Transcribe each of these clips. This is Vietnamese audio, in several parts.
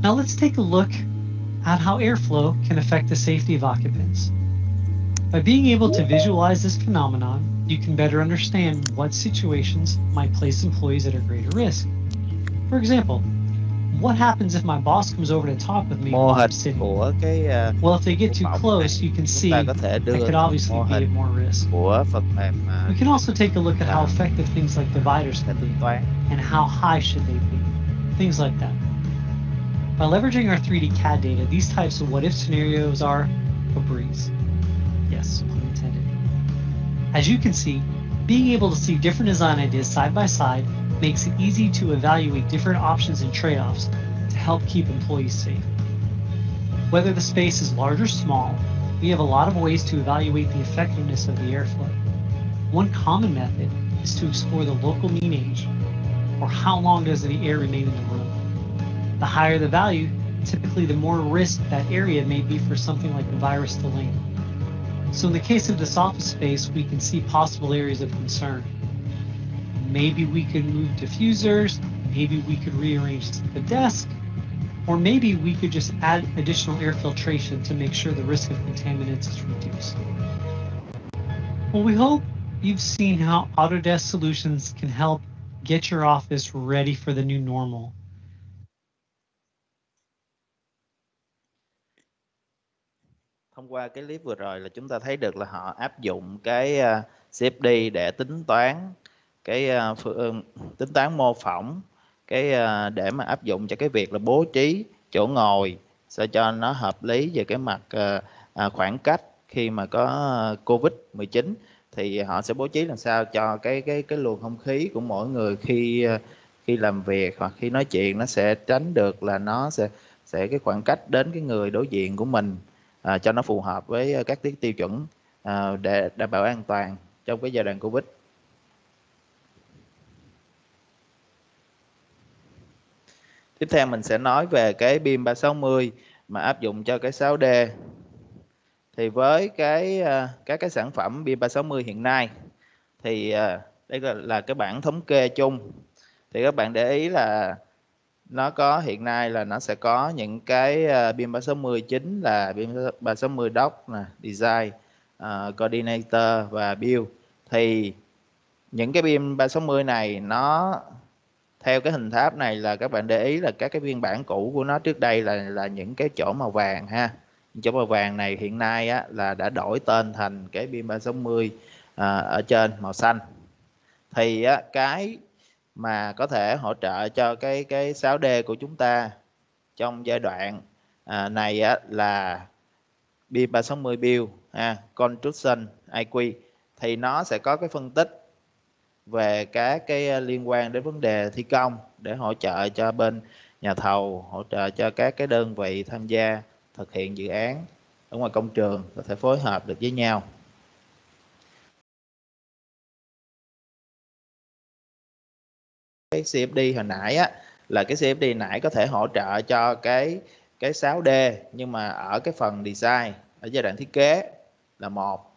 Now let's take a look at how airflow can affect the safety of occupants. By being able to visualize this phenomenon, you can better understand what situations might place employees at a greater risk. For example, what happens if my boss comes over to talk with me while I'm sitting? Well, if they get too close, you can see I có thể đưa could obviously be at more risk. của phần mềm We can also take a look at how effective things like dividers can be and how high should they be, things like that. By leveraging our 3D CAD data, these types of what if scenarios are a breeze. Yes, pun intended. As you can see, being able to see different design ideas side by side makes it easy to evaluate different options and trade-offs to help keep employees safe. Whether the space is large or small, we have a lot of ways to evaluate the effectiveness of the airflow. One common method is to explore the local mean age, or how long does the air remain in the. The higher the value, typically the more risk that area may be for something like the virus to land. So in the case of this office space, we can see possible areas of concern. Maybe we could move diffusers, maybe we could rearrange the desk, or maybe we could just add additional air filtration to make sure the risk of contaminants is reduced. Well, we hope you've seen how Autodesk Solutions can help get your office ready for the new normal. Thông qua cái clip vừa rồi là chúng ta thấy được là họ áp dụng cái à, CFD để tính toán cái à, phương, tính toán mô phỏng cái à, để mà áp dụng cho cái việc là bố trí chỗ ngồi sao cho nó hợp lý về cái mặt khoảng cách khi mà có Covid 19 thì họ sẽ bố trí làm sao cho cái cái cái luồng không khí của mỗi người khi khi làm việc hoặc khi nói chuyện nó sẽ tránh được là nó sẽ sẽ cái khoảng cách đến cái người đối diện của mình à, cho nó phù hợp với à, các tiêu tiêu chuẩn à, để đảm bảo an toàn trong cái giai đoạn Covid. Tiếp theo mình sẽ nói về cái BIM 360 mà áp dụng cho cái 6D. Thì với cái à, các cái sản phẩm BIM 360 hiện nay thì à, đây là, là cái bảng thống kê chung. Thì các bạn để ý là nó có hiện nay là nó sẽ có những cái uh, BIM 360 chính là BIM 360 Doc nè, Design, uh, Coordinator và Build. Thì những cái BIM 360 này nó theo cái hình tháp này là các bạn để ý là các cái phiên bản cũ của nó trước đây là là những cái chỗ màu vàng ha. Chỗ màu vàng này hiện nay á, là đã đổi tên thành cái BIM 360 à, ở trên màu xanh. Thì á, cái mà có thể hỗ trợ cho cái cái 6D của chúng ta trong giai đoạn à, này á, là BIM 360 Build ha, Construction IQ thì nó sẽ có cái phân tích về các cái à, liên quan đến vấn đề thi công để hỗ trợ cho bên nhà thầu hỗ trợ cho các cái đơn vị tham gia thực hiện dự án ở ngoài công trường có thể phối hợp được với nhau. Cái CFD hồi nãy á là cái CFD nãy có thể hỗ trợ cho cái cái 6D nhưng mà ở cái phần design ở giai đoạn thiết kế là một.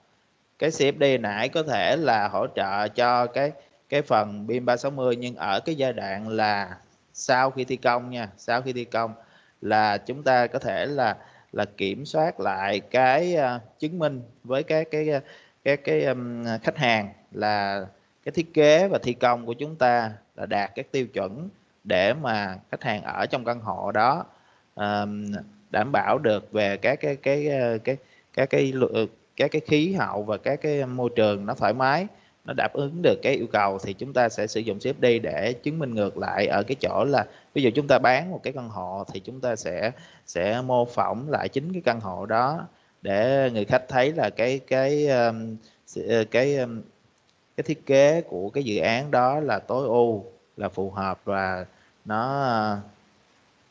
Cái CFD nãy có thể là hỗ trợ cho cái cái phần BIM 360 nhưng ở cái giai đoạn là sau khi thi công nha sau khi thi công là chúng ta có thể là là kiểm soát lại cái uh, chứng minh với các cái cái cái, cái um, khách hàng là cái thiết kế và thi công của chúng ta đạt các tiêu chuẩn để mà khách hàng ở trong căn hộ đó um, đảm bảo được về các cái cái cái cái các cái ừ, các cái khí hậu và các cái môi trường nó thoải mái nó đáp ứng được cái yêu cầu thì chúng ta sẽ sử dụng CFD để chứng minh ngược lại ở cái chỗ là ví dụ chúng ta bán một cái căn hộ thì chúng ta sẽ sẽ mô phỏng lại chính cái căn hộ đó để người khách thấy là cái cái ờ, cái, cái cái thiết kế của cái dự án đó là tối ưu, là phù hợp và nó ờ,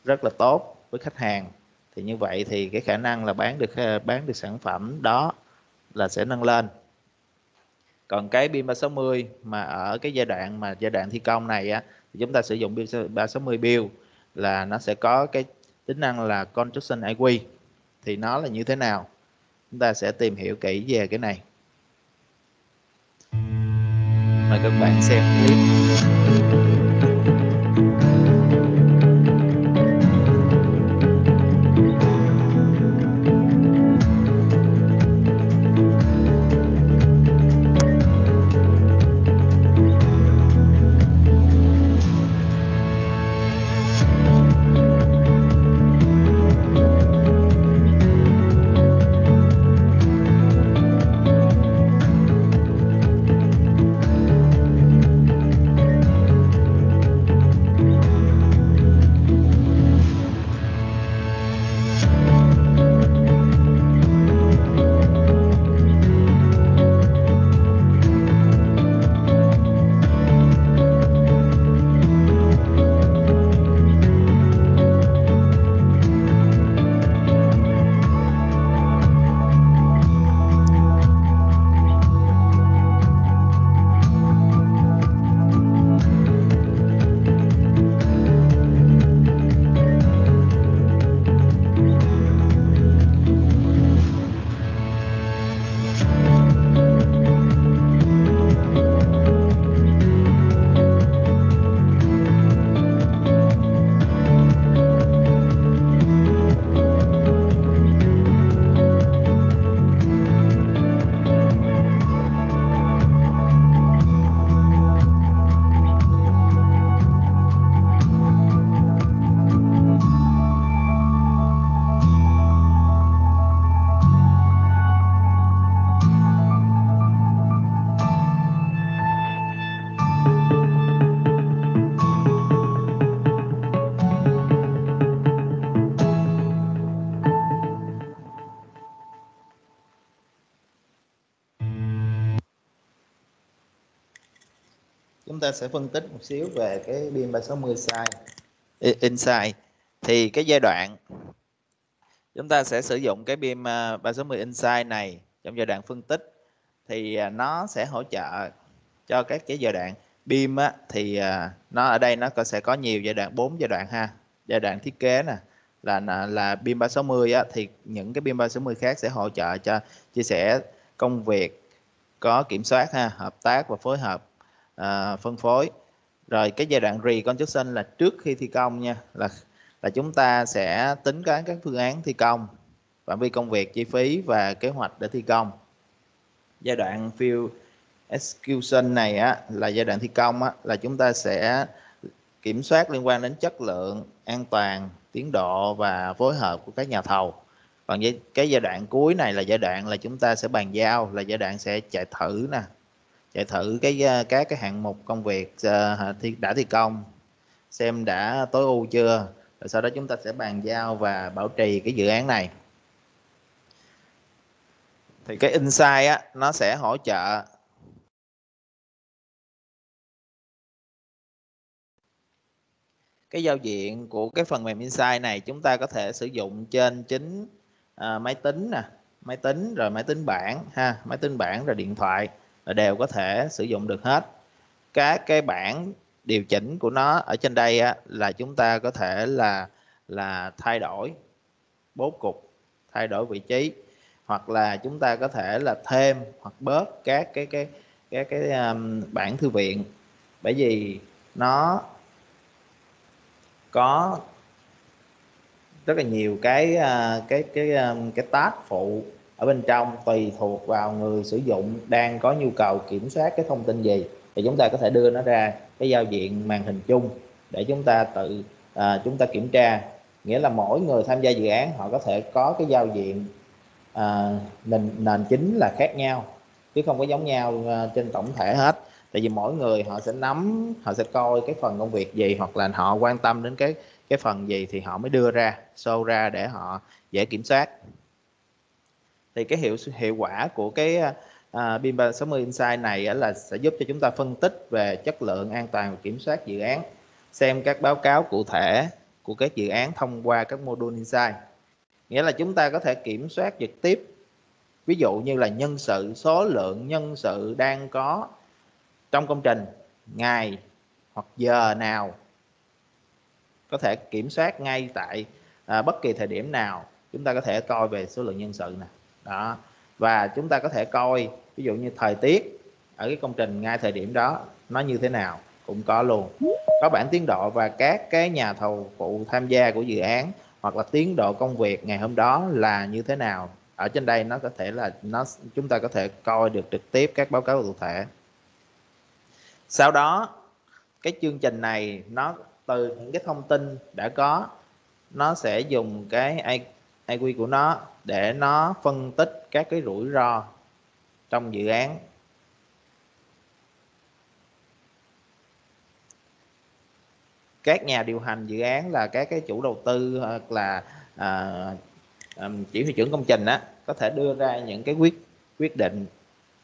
rất là tốt với khách hàng. Thì như vậy thì cái khả năng là bán được ờ, bán được sản phẩm đó là sẽ nâng lên. Còn cái BIM 360 mà ở cái giai đoạn mà giai đoạn thi công này á, thì chúng ta sử dụng BIM 360 Build là nó sẽ có cái tính năng là Construction IQ thì nó là như thế nào? Chúng ta sẽ tìm hiểu kỹ về cái này mời các bạn xem clip. Ta sẽ phân tích một xíu về cái BIM 360 size inside. Thì cái giai đoạn chúng ta sẽ sử dụng cái BIM 360 inside này trong giai đoạn phân tích. Thì à, nó sẽ hỗ trợ cho các cái giai đoạn BIM á, thì à, nó ở đây nó có sẽ có nhiều giai đoạn 4 giai đoạn ha. Giai đoạn thiết kế nè là là BIM 360 á, thì những cái BIM 360 khác sẽ hỗ trợ cho chia sẻ công việc có kiểm soát ha hợp tác và phối hợp à, phân phối. Rồi cái giai đoạn reconstruction là trước khi thi công nha là là chúng ta sẽ tính toán các phương án thi công phạm vi công việc chi phí và kế hoạch để thi công. Giai đoạn field execution này á là giai đoạn thi công á là chúng ta sẽ kiểm soát liên quan đến chất lượng an toàn tiến độ và phối hợp của các nhà thầu. Còn cái giai đoạn cuối này là giai đoạn là chúng ta sẽ bàn giao là giai đoạn sẽ chạy thử nè chạy thử cái à, các cái hạng mục công việc à, đã thi công xem đã tối ưu chưa rồi sau đó chúng ta sẽ bàn giao và bảo trì cái dự án này. Thì cái insight á nó sẽ hỗ trợ cái giao diện của cái phần mềm insight này chúng ta có thể sử dụng trên chính uh, máy tính nè máy tính rồi máy tính bảng ha máy tính bảng rồi điện thoại đều có thể sử dụng được hết. Các cái bảng điều chỉnh của nó ở trên đây á, là chúng ta có thể là là thay đổi bố cục thay đổi vị trí hoặc là chúng ta có thể là thêm hoặc bớt các cái cái các cái, cái um, bảng thư viện. Bởi vì nó có rất là nhiều cái uh, cái cái um, cái task phụ ở bên trong tùy thuộc vào người sử dụng đang có nhu cầu kiểm soát cái thông tin gì thì chúng ta có thể đưa nó ra cái giao diện màn hình chung để chúng ta tự à, chúng ta kiểm tra. Nghĩa là mỗi người tham gia dự án họ có thể có cái giao diện à, nền nền chính là khác nhau chứ không có giống nhau à, trên tổng thể hết. Tại vì mỗi người họ sẽ nắm họ sẽ coi cái phần công việc gì hoặc là họ quan tâm đến cái cái phần gì thì họ mới đưa ra show ra để họ dễ kiểm soát thì cái hiệu hiệu quả của cái uh, BIM 360 Insight này là sẽ giúp cho chúng ta phân tích về chất lượng an toàn và kiểm soát dự án xem các báo cáo cụ thể của các dự án thông qua các module Insight. Nghĩa là chúng ta có thể kiểm soát trực tiếp ví dụ như là nhân sự số lượng nhân sự đang có trong công trình ngày hoặc giờ nào có thể kiểm soát ngay tại à, bất kỳ thời điểm nào. Chúng ta có thể coi về số lượng nhân sự nè đó. Và chúng ta có thể coi, ví dụ như thời tiết ở cái công trình ngay thời điểm đó, nó như thế nào cũng có luôn. Có bản tiến độ và các cái nhà thầu phụ tham gia của dự án hoặc là tiến độ công việc ngày hôm đó là như thế nào. Ở trên đây nó có thể là nó, chúng ta có thể coi được trực tiếp các báo cáo cụ thể. Sau đó, cái chương trình này nó, từ những cái thông tin đã có, nó sẽ dùng cái IQ của nó để nó phân tích các cái rủi ro trong dự án. Các nhà điều hành dự án là các cái chủ đầu tư hoặc là à, à, chỉ huy trưởng công trình á có thể đưa ra những cái quyết quyết định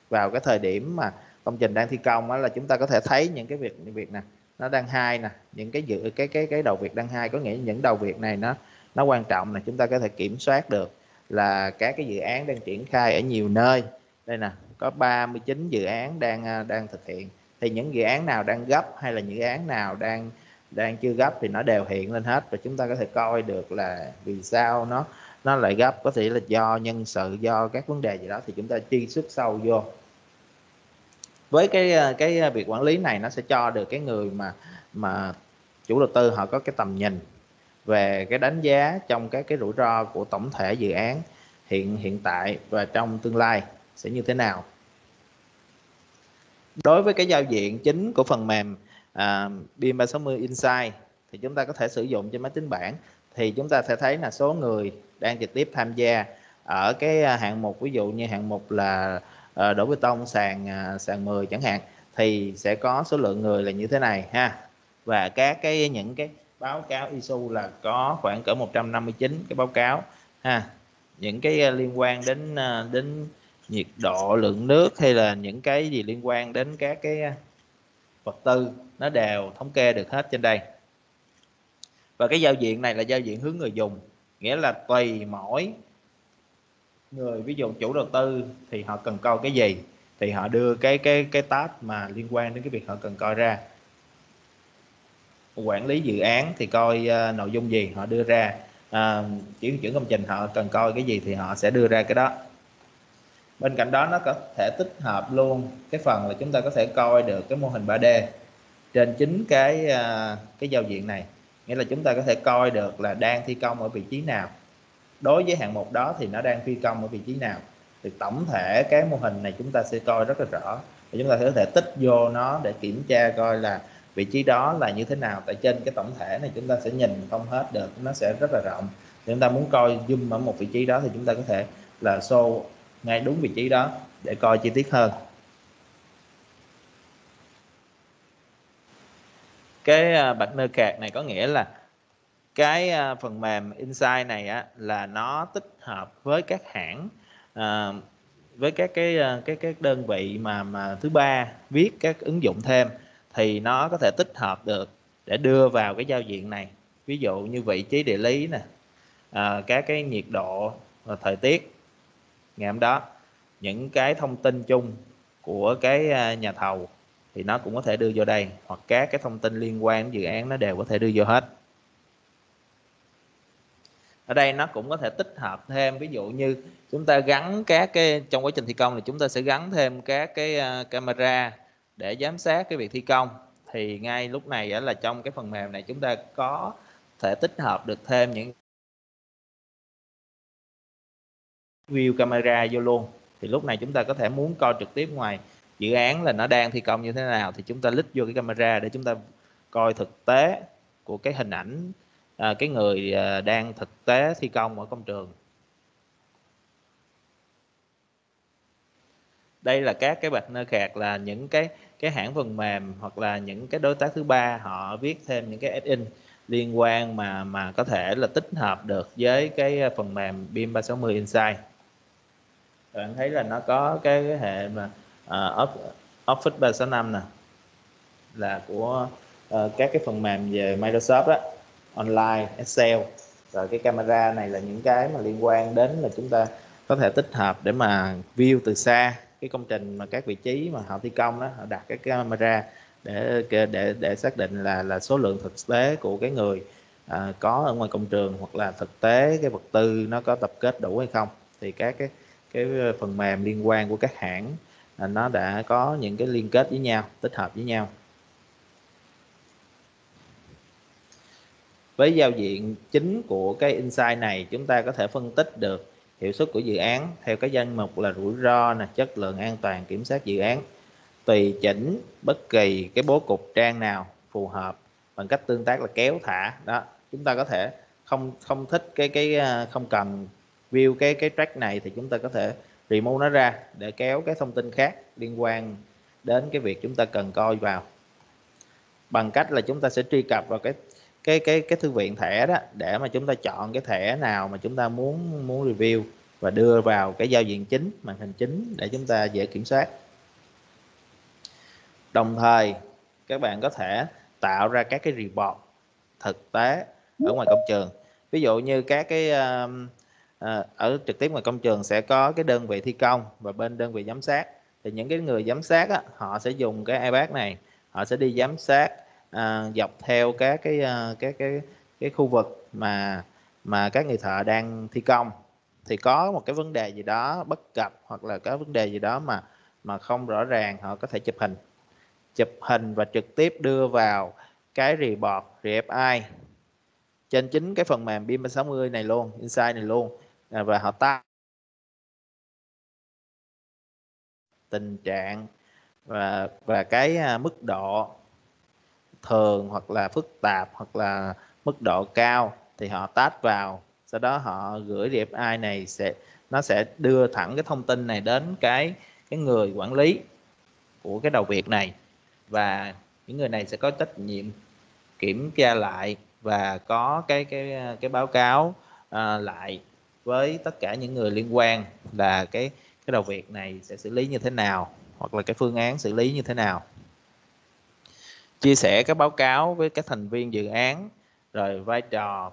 vào cái thời điểm mà công trình đang thi công á là chúng ta có thể thấy những cái việc những việc nè nó đang hai nè những cái dự cái cái cái đầu việc đang hai có nghĩa những đầu việc này nó nó quan trọng là chúng ta có thể kiểm soát được là các cái dự án đang triển khai ở nhiều nơi. Đây nè, có 39 dự án đang à, đang thực hiện. Thì những dự án nào đang gấp hay là những dự án nào đang đang chưa gấp thì nó đều hiện lên hết và chúng ta có thể coi được là vì sao nó nó lại gấp. Có thể là do nhân sự, do các vấn đề gì đó thì chúng ta chi xuất sâu vô. Với cái à, cái à, việc quản lý này nó sẽ cho được cái người mà mà chủ đầu tư họ có cái tầm nhìn về cái đánh giá trong các cái rủi ro của tổng thể dự án hiện hiện tại và trong tương lai sẽ như thế nào. Đối với cái giao diện chính của phần mềm uh, BIM 360 Insight thì chúng ta có thể sử dụng trên máy tính bảng. Thì chúng ta sẽ thấy là số người đang trực tiếp tham gia ở cái à, hạng mục ví dụ như hạng mục là à, đổ bê tông sàn à, sàn 10 chẳng hạn thì sẽ có số lượng người là như thế này ha. Và các cái những cái báo cáo ISO là có khoảng cỡ 159 cái báo cáo, ha. Những cái ờ, liên quan đến ờ, đến nhiệt độ, lượng nước hay là những cái gì liên quan đến các cái ờ, vật tư, nó đều thống kê được hết trên đây. Và cái giao diện này là giao diện hướng người dùng, nghĩa là tùy mỗi người. Ví dụ chủ đầu tư thì họ cần coi cái gì, thì họ đưa cái cái cái tab mà liên quan đến cái việc họ cần coi ra quản lý dự án thì coi uh, nội dung gì họ đưa ra. Uh, chuyển chuyển công trình họ cần coi cái gì thì họ sẽ đưa ra cái đó. Bên cạnh đó nó có thể tích hợp luôn cái phần là chúng ta có thể coi được cái mô hình 3D trên chính cái uh, cái giao diện này. Nghĩa là chúng ta có thể coi được là đang thi công ở vị trí nào. Đối với hạng mục đó thì nó đang thi công ở vị trí nào. Thì tổng thể cái mô hình này chúng ta sẽ coi rất là rõ. Và chúng ta có thể tích vô nó để kiểm tra coi là vị trí đó là như thế nào? Tại trên cái tổng thể này chúng ta sẽ nhìn không hết được nó sẽ rất là rộng. Thì chúng ta muốn coi zoom ở một vị trí đó thì chúng ta có thể là show ngay đúng vị trí đó để coi chi tiết hơn. Cái à, nơ cạc này có nghĩa là cái à, phần mềm Insight này á, là nó tích hợp với các hãng à, với các cái à, cái cái đơn vị mà mà thứ ba viết các ứng dụng thêm thì nó có thể tích hợp được để đưa vào cái giao diện này. Ví dụ như vị trí địa lý nè à, các cái nhiệt độ và thời tiết. Ngày hôm đó những cái thông tin chung của cái à, nhà thầu thì nó cũng có thể đưa vô đây hoặc các cái thông tin liên quan đến dự án nó đều có thể đưa vô hết. Ở đây nó cũng có thể tích hợp thêm ví dụ như chúng ta gắn các cái trong quá trình thi công thì chúng ta sẽ gắn thêm các cái à, camera để giám sát cái việc thi công, thì ngay lúc này là trong cái phần mềm này chúng ta có thể tích hợp được thêm những view camera vô luôn. Thì lúc này chúng ta có thể muốn coi trực tiếp ngoài dự án là nó đang thi công như thế nào, thì chúng ta lít vô cái camera để chúng ta coi thực tế của cái hình ảnh à, cái người à, đang thực tế thi công ở công trường. Đây là các cái partner khác là những cái cái hãng phần mềm hoặc là những cái đối tác thứ ba họ viết thêm những cái add-in liên quan mà mà có thể là tích hợp được với cái à, phần mềm BIM 360 Insight bạn thấy là nó có cái, cái hệ mà uh, Office 365 nè là của uh, các cái phần mềm về Microsoft đó online Excel. Rồi cái camera này là những cái mà liên quan đến là chúng ta có thể tích hợp để mà view từ xa cái công trình mà các vị trí mà họ thi công đó họ đặt cái camera để để để xác định là là số lượng thực tế của cái người à, có ở ngoài công trường hoặc là thực tế cái vật tư nó có tập kết đủ hay không. Thì các cái cái phần mềm liên quan của các hãng à, nó đã có những cái liên kết với nhau tích hợp với nhau. Với giao diện chính của cái insight này chúng ta có thể phân tích được hiệu suất của dự án. Theo cái danh mục là rủi ro nè, chất lượng an toàn kiểm soát dự án. Tùy chỉnh bất kỳ cái bố cục trang nào phù hợp bằng cách tương tác là kéo thả. Đó, chúng ta có thể không không thích cái cái à, không cần view cái cái track này thì chúng ta có thể remove nó ra để kéo cái thông tin khác liên quan đến cái việc chúng ta cần coi vào. Bằng cách là chúng ta sẽ truy cập vào cái cái cái cái thư viện thẻ đó để mà chúng ta chọn cái thẻ nào mà chúng ta muốn muốn review và đưa vào cái giao diện chính màn hình chính để chúng ta dễ kiểm soát. Đồng thời các bạn có thể tạo ra các cái report thực tế ở ngoài công trường. Ví dụ như các cái uh, uh, ở trực tiếp ngoài công trường sẽ có cái đơn vị thi công và bên đơn vị giám sát. Thì những cái người giám sát á, họ sẽ dùng cái iPad này họ sẽ đi giám sát à, dọc theo các cái à, các cái cái khu vực mà mà các người thợ đang thi công. Thì có một cái vấn đề gì đó bất cập hoặc là có vấn đề gì đó mà mà không rõ ràng họ có thể chụp hình. Chụp hình và trực tiếp đưa vào cái report RFI trên chính cái phần mềm BIM 360 này luôn Insight này luôn. À, và họ ta tình trạng và và cái à, mức độ thường hoặc là phức tạp hoặc là mức độ cao thì họ tát vào. Sau đó họ gửi DFI này sẽ nó sẽ đưa thẳng cái thông tin này đến cái cái người quản lý của cái đầu việc này. Và những người này sẽ có trách nhiệm kiểm tra lại và có cái cái cái báo cáo à, lại với tất cả những người liên quan là cái cái đầu việc này sẽ xử lý như thế nào hoặc là cái phương án xử lý như thế nào chia sẻ các báo cáo với các thành viên dự án, rồi vai trò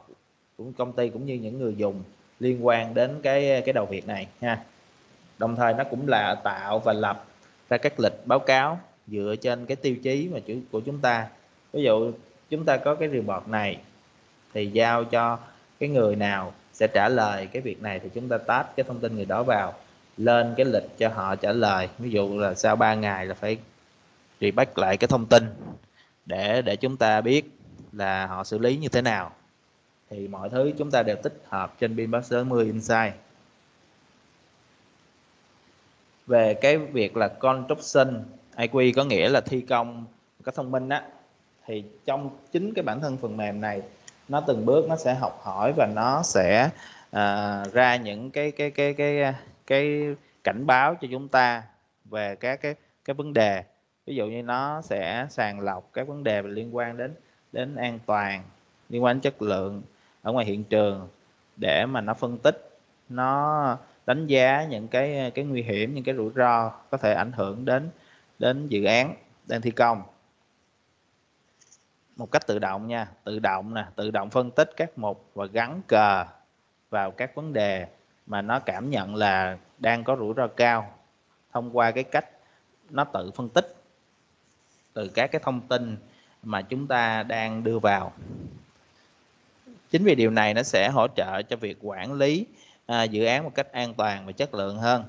của công ty cũng như những người dùng liên quan đến cái cái đầu việc này, ha. Đồng thời nó cũng là tạo và lập ra các lịch báo cáo dựa trên cái tiêu chí mà chữ của chúng ta. Ví dụ chúng ta có cái report này thì giao cho cái người nào sẽ trả lời cái việc này thì chúng ta tát cái thông tin người đó vào, lên cái lịch cho họ trả lời. Ví dụ là sau 3 ngày là phải bắt lại cái thông tin để để chúng ta biết là họ xử lý như thế nào. Thì mọi thứ chúng ta đều tích hợp trên BIM 360 Insight về cái việc là construction IQ có nghĩa là thi công có thông minh á thì trong chính cái bản thân phần mềm này nó từng bước nó sẽ học hỏi và nó sẽ uh, ra những cái cái cái cái cái cảnh báo cho chúng ta về các cái cái vấn đề ví dụ như nó sẽ sàng lọc các vấn đề liên quan đến đến an toàn, liên quan đến chất lượng ở ngoài hiện trường để mà nó phân tích, nó đánh giá những cái cái nguy hiểm, những cái rủi ro có thể ảnh hưởng đến đến dự án đang thi công. Một cách tự động nha, tự động nè, tự động phân tích các mục và gắn cờ vào các vấn đề mà nó cảm nhận là đang có rủi ro cao thông qua cái cách nó tự phân tích từ các cái thông tin mà chúng ta đang đưa vào. Chính vì điều này nó sẽ hỗ trợ cho việc quản lý à, dự án một cách an toàn và chất lượng hơn.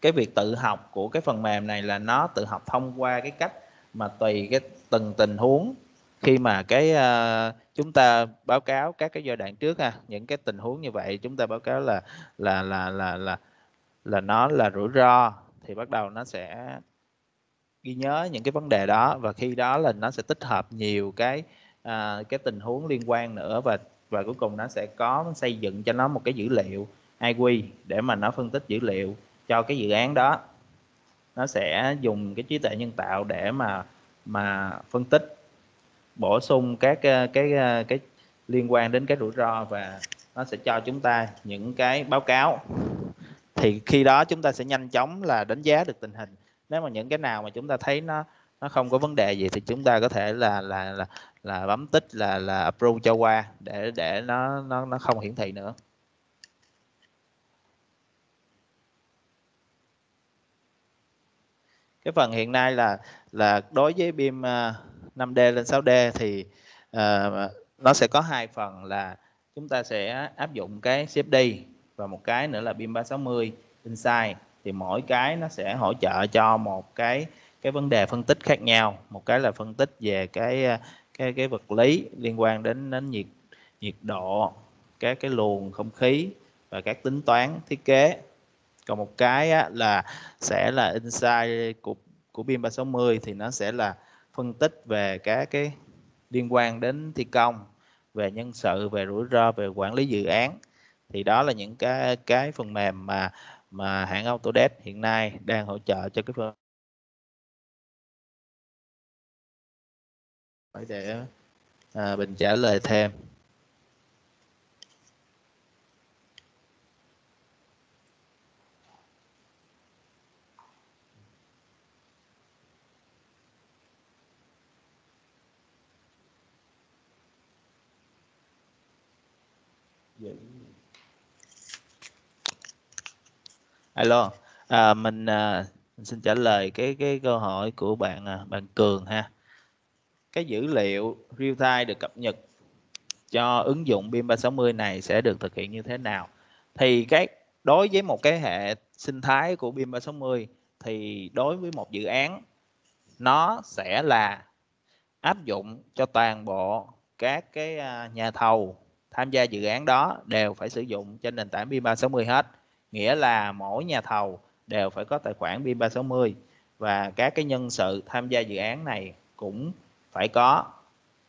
Cái việc tự học của cái phần mềm này là nó tự học thông qua cái cách mà tùy cái từng tình huống. Khi mà cái uh, chúng ta báo cáo các cái giai đoạn trước ha những cái tình huống như vậy chúng ta báo cáo là là là là là là nó là rủi ro thì bắt đầu nó sẽ ghi nhớ những cái vấn đề đó và khi đó là nó sẽ tích hợp nhiều cái à, cái tình huống liên quan nữa và và cuối cùng nó sẽ có xây dựng cho nó một cái dữ liệu IQ để mà nó phân tích dữ liệu cho cái dự án đó. Nó sẽ dùng cái trí tuệ nhân tạo để mà mà phân tích bổ sung các à, cái cái, cái liên quan đến cái rủi ro và nó sẽ cho chúng ta những cái báo cáo thì khi đó chúng ta sẽ nhanh chóng là đánh giá được tình hình. Nếu mà những cái nào mà chúng ta thấy nó nó không có vấn đề gì thì chúng ta có thể là là là là bấm tích là là approve cho qua để để nó nó nó không hiển thị nữa. Cái phần hiện nay là là đối với beam à, 5D lên 6D thì uh, nó sẽ có hai phần là chúng ta sẽ áp dụng cái CFD và một cái nữa là BIM 360 Insight. Thì mỗi cái nó sẽ hỗ trợ cho một cái cái vấn đề phân tích khác nhau. Một cái là phân tích về cái ờ, cái cái vật lý liên quan đến đến nhiệt nhiệt độ các cái luồng không khí và các tính toán thiết kế. Còn một cái á, là sẽ là insight của của BIM 360 thì nó sẽ là phân tích về các cái liên quan đến thi công về nhân sự về rủi ro về quản lý dự án thì đó là những cái cái phần mềm mà mà hãng Autodesk hiện nay đang hỗ trợ cho cái phần để à, bình trả lời thêm. Alo à, mình, à, mình xin trả lời cái cái câu hỏi của bạn à, bạn Cường ha. Cái dữ liệu real time được cập nhật cho ứng dụng BIM 360 này sẽ được thực hiện như thế nào? Thì cái đối với một cái hệ sinh thái của BIM 360 thì đối với một dự án nó sẽ là áp dụng cho toàn bộ các cái à, nhà thầu tham gia dự án đó đều phải sử dụng trên nền tảng BIM 360 hết nghĩa là mỗi nhà thầu đều phải có tài khoản BIM 360 và các cái nhân sự tham gia dự án này cũng phải có.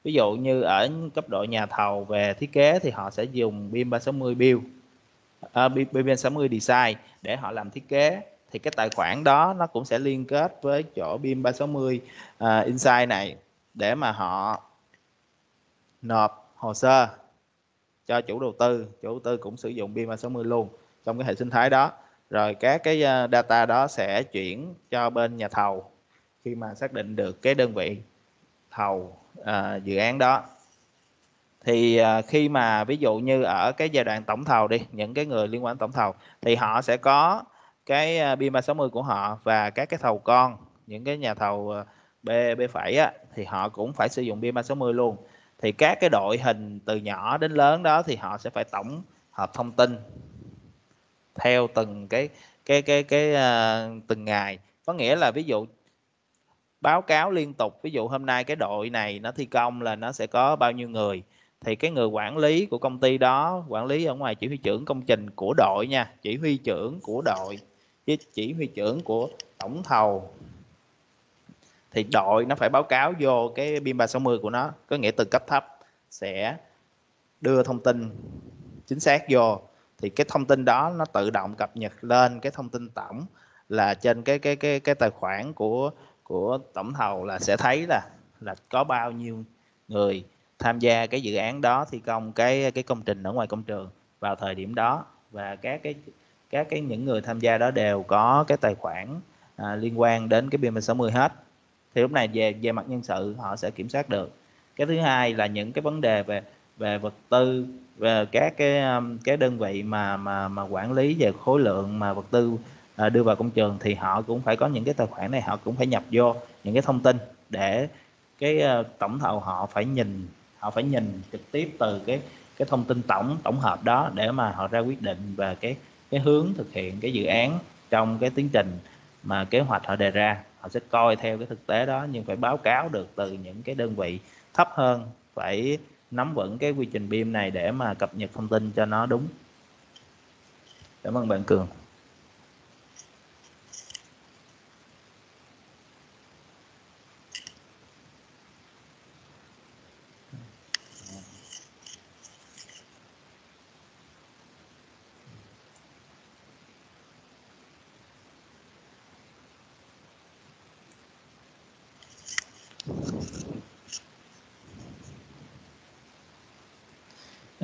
Ví dụ như ở cấp độ nhà thầu về thiết kế thì họ sẽ dùng BIM 360 build uh, BIM 360 design để họ làm thiết kế. Thì cái tài khoản đó nó cũng sẽ liên kết với chỗ BIM 360 uh, Insight này để mà họ nộp hồ sơ cho chủ đầu tư. Chủ đầu tư cũng sử dụng BIM 360 luôn trong cái hệ sinh thái đó. Rồi các cái ờ, data đó sẽ chuyển cho bên nhà thầu khi mà xác định được cái đơn vị thầu à, dự án đó. Thì à, khi mà ví dụ như ở cái giai đoạn tổng thầu đi những cái người liên quan tổng thầu thì họ sẽ có cái à, BIM 360 của họ và các cái thầu con những cái nhà thầu B B phẩy á thì họ cũng phải sử dụng BIM 360 luôn. Thì các cái đội hình từ nhỏ đến lớn đó thì họ sẽ phải tổng hợp thông tin theo từng cái cái cái cái uh, từng ngày. Có nghĩa là ví dụ báo cáo liên tục ví dụ hôm nay cái đội này nó thi công là nó sẽ có bao nhiêu người thì cái người quản lý của công ty đó quản lý ở ngoài chỉ huy trưởng công trình của đội nha chỉ huy trưởng của đội với chỉ huy trưởng của tổng thầu. Thì đội nó phải báo cáo vô cái BIM 360 của nó có nghĩa từ cấp thấp sẽ đưa thông tin chính xác vô thì cái thông tin đó nó tự động cập nhật lên cái thông tin tổng là trên cái cái cái cái tài khoản của của tổng thầu là sẽ thấy là là có bao nhiêu người tham gia cái dự án đó thi công cái cái công trình ở ngoài công trường vào thời điểm đó. Và các cái các cái những người tham gia đó đều có cái tài khoản à, liên quan đến cái BM60 hết. Thì lúc này về về mặt nhân sự họ sẽ kiểm soát được. Cái thứ hai là những cái vấn đề về về vật tư về các cái um, cái đơn vị mà mà mà quản lý về khối lượng mà vật tư à, đưa vào công trường thì họ cũng phải có những cái tài khoản này họ cũng phải nhập vô những cái thông tin để cái uh, tổng thầu họ phải nhìn họ phải nhìn trực tiếp từ cái cái thông tin tổng tổng hợp đó để mà họ ra quyết định về cái cái hướng thực hiện cái dự án trong cái tiến trình mà kế hoạch họ đề ra. Họ sẽ coi theo cái thực tế đó nhưng phải báo cáo được từ những cái đơn vị thấp hơn phải nắm vững cái quy trình BIM này để mà cập nhật thông tin cho nó đúng. Cảm ơn bạn cường.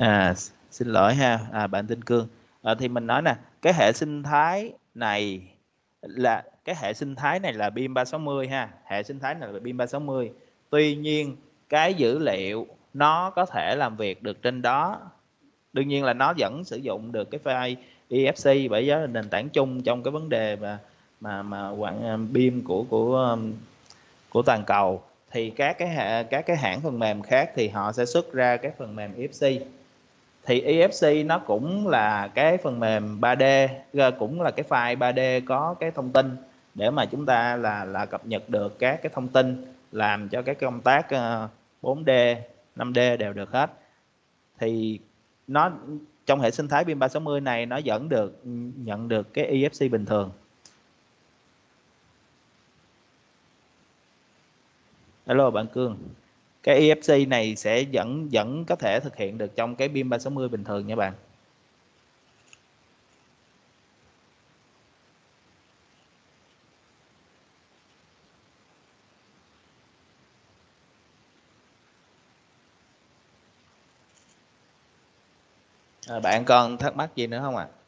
À xin lỗi ha. À, bạn Tinh Cương. À, thì mình nói nè cái hệ sinh thái này là cái hệ sinh thái này là BIM 360 ha. Hệ sinh thái này là BIM 360 tuy nhiên cái dữ liệu nó có thể làm việc được trên đó. Đương nhiên là nó vẫn sử dụng được cái file EFC bởi giá nền tảng chung trong cái vấn đề mà mà mà quản à, BIM của của um, của toàn cầu. Thì các cái hệ các cái hãng phần mềm khác thì họ sẽ xuất ra cái phần mềm EFC thì EFC nó cũng là cái phần mềm 3D ờ, cũng là cái file 3D có cái thông tin để mà chúng ta là là cập nhật được các cái thông tin, làm cho cái công tác ờ, 4D 5D đều được hết. Thì nó, trong hệ sinh thái BIM 360 này nó vẫn được, nhận được cái EFC bình thường. Hello bạn Cương cái EFC này sẽ vẫn vẫn có thể thực hiện được trong cái BIM 360 bình thường nha bạn à, bạn còn thắc mắc gì nữa không ạ à?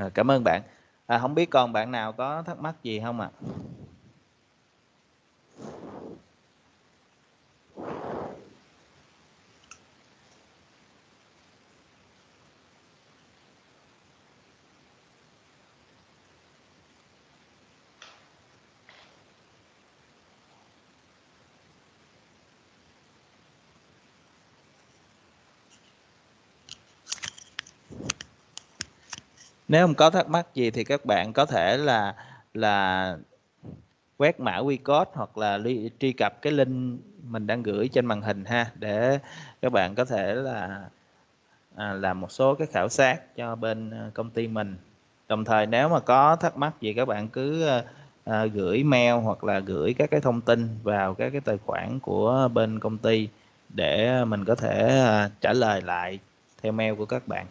À, cảm ơn bạn à, không biết còn bạn nào có thắc mắc gì không ạ à? Nếu không có thắc mắc gì thì các bạn có thể là là quét mã quy code hoặc là truy cập cái link mình đang gửi trên màn hình ha để các bạn có thể là à, làm một số cái khảo sát cho bên à, công ty mình. Đồng thời nếu mà có thắc mắc gì các bạn cứ à, à, gửi mail hoặc là gửi các cái thông tin vào các cái tài khoản của bên công ty để mình có thể à, trả lời lại theo mail của các bạn.